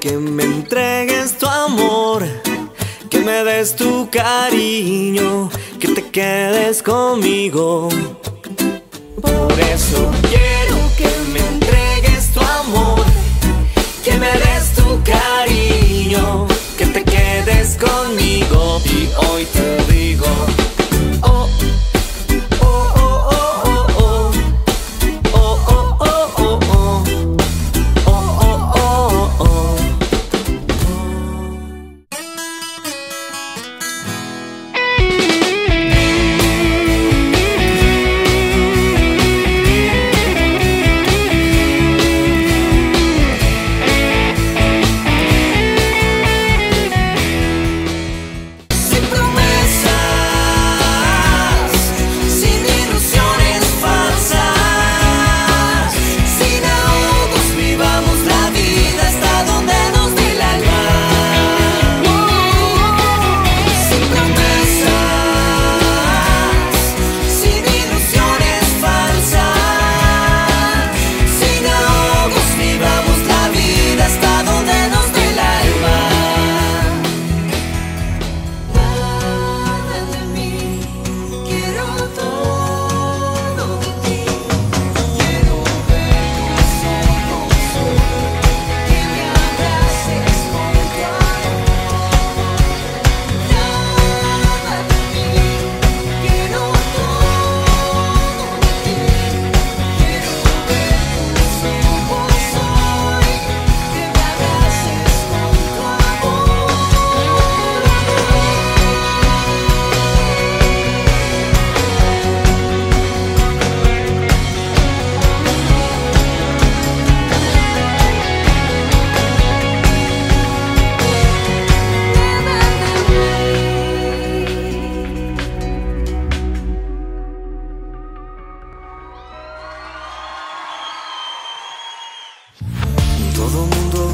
Que me entregues tu amor, que me des tu cariño, que te quedes conmigo. Por eso quiero que me entregues tu amor, que me des tu cariño, que te quedes conmigo. Y hoy te digo, oh.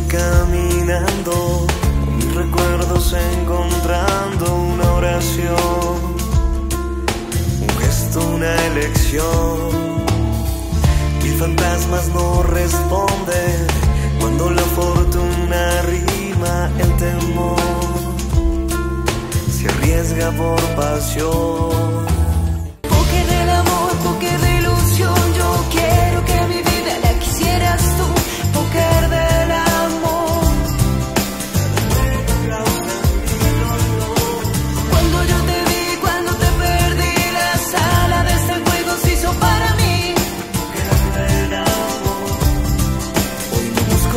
Caminando, mis recuerdos encontrando una oración, un gesto, una elección. Mil fantasmas no responden cuando la fortuna rima el temor, se arriesga por pasión.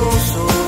不属